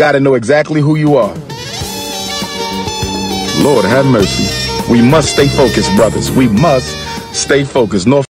gotta know exactly who you are. Lord have mercy. We must stay focused, brothers. We must stay focused. North